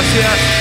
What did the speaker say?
gracias.